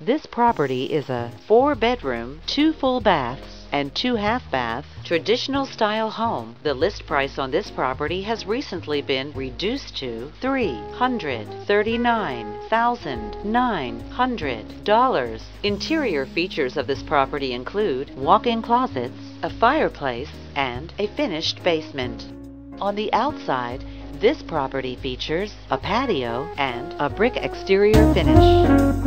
This property is a four bedroom, two full baths, and two half bath traditional style home. The list price on this property has recently been reduced to $339,900. Interior features of this property include walk-in closets, a fireplace, and a finished basement. On the outside, this property features a patio and a brick exterior finish.